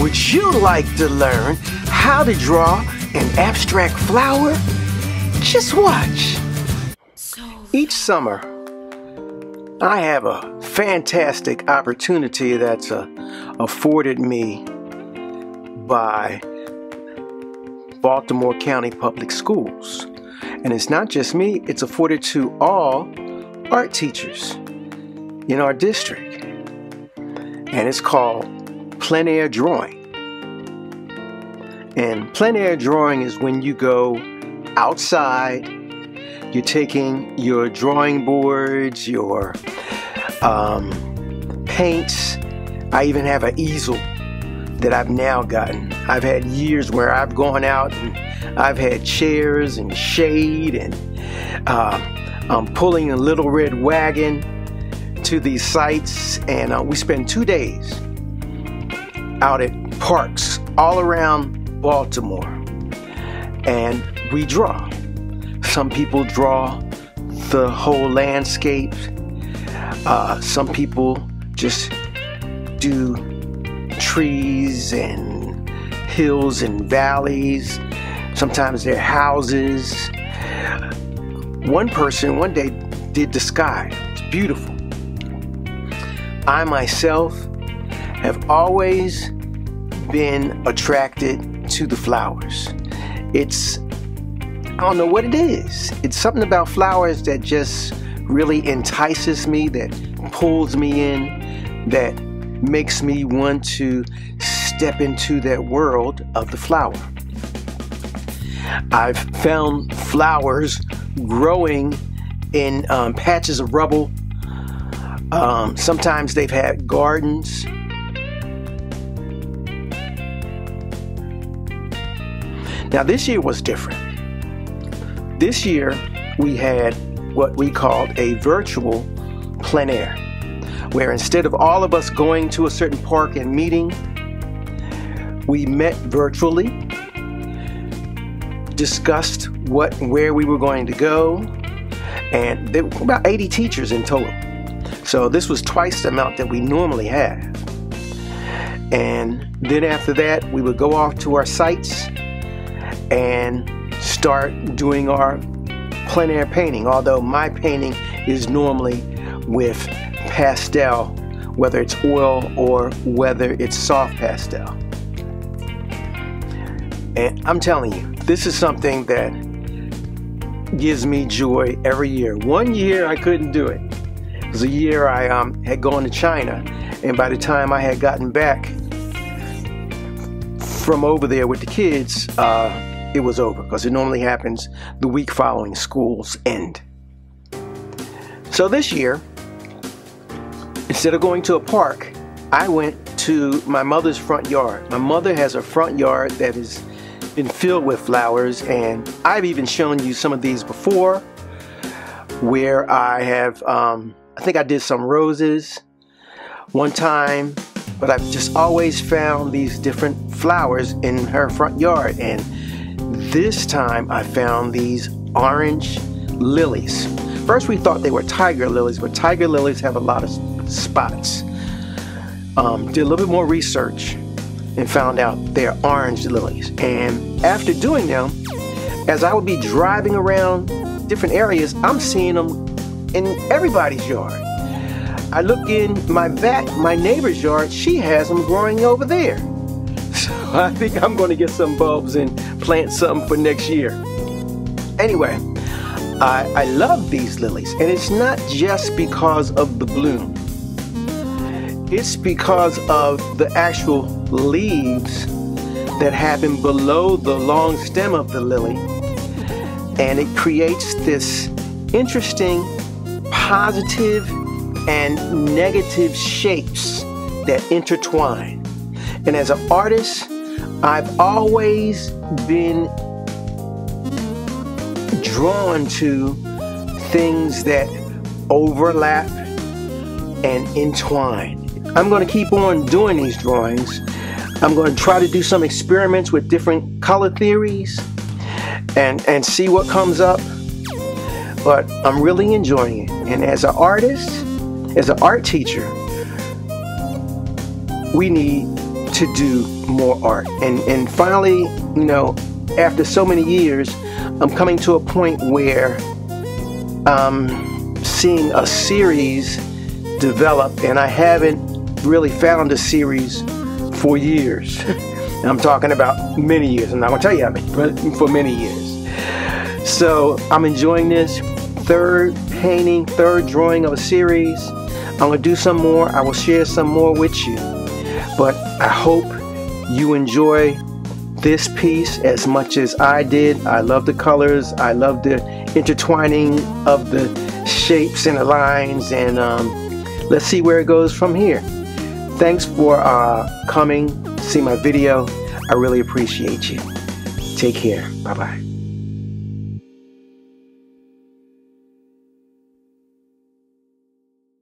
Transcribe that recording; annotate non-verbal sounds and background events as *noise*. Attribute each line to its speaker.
Speaker 1: Would you like to learn how to draw an abstract flower? Just watch. Each summer, I have a fantastic opportunity that's uh, afforded me by Baltimore County Public Schools. And it's not just me, it's afforded to all art teachers in our district. And it's called plein air drawing. And plein air drawing is when you go outside, you're taking your drawing boards, your um, paints. I even have an easel that I've now gotten. I've had years where I've gone out and I've had chairs and shade and uh, I'm pulling a little red wagon to these sites and uh, we spend two days out at parks all around Baltimore and we draw. Some people draw the whole landscape. Uh, some people just do trees and hills and valleys. Sometimes they're houses. One person one day did the sky. It's beautiful. I myself have always been attracted to the flowers. It's, I don't know what it is. It's something about flowers that just really entices me, that pulls me in, that makes me want to step into that world of the flower. I've found flowers growing in um, patches of rubble. Um, sometimes they've had gardens. Now, this year was different. This year, we had what we called a virtual plein air, where instead of all of us going to a certain park and meeting, we met virtually, discussed what where we were going to go, and there were about 80 teachers in total. So this was twice the amount that we normally have. And then after that, we would go off to our sites and start doing our plein air painting. Although my painting is normally with pastel, whether it's oil or whether it's soft pastel. And I'm telling you, this is something that gives me joy every year. One year I couldn't do it. It was a year I um, had gone to China, and by the time I had gotten back from over there with the kids, uh, it was over because it normally happens the week following school's end. So this year, instead of going to a park, I went to my mother's front yard. My mother has a front yard that has been filled with flowers, and I've even shown you some of these before where I have, um, I think I did some roses one time, but I've just always found these different flowers in her front yard. And this time I found these orange lilies. First we thought they were tiger lilies, but tiger lilies have a lot of spots. Um, did a little bit more research and found out they're orange lilies. And after doing them, as I would be driving around different areas, I'm seeing them in everybody's yard. I look in my back, my neighbor's yard, she has them growing over there. *laughs* So I think I'm going to get some bulbs and plant something for next year. Anyway, I, I love these lilies, and it's not just because of the bloom. It's because of the actual leaves that happen below the long stem of the lily. And it creates this interesting positive and negative shapes that intertwine. And as an artist, I've always been drawn to things that overlap and entwine. I'm going to keep on doing these drawings. I'm going to try to do some experiments with different color theories and, and see what comes up. But I'm really enjoying it. And as an artist, as an art teacher, we need to do more art. And, and finally, you know, after so many years, I'm coming to a point where I'm seeing a series develop, and I haven't really found a series for years. and *laughs* I'm talking about many years. I'm not going to tell you how many, but for many years. So I'm enjoying this third painting, third drawing of a series. I'm going to do some more. I will share some more with you. But I hope you enjoy this piece as much as I did. I love the colors. I love the intertwining of the shapes and the lines. And um, let's see where it goes from here. Thanks for uh, coming, see my video. I really appreciate you. Take care. Bye-bye.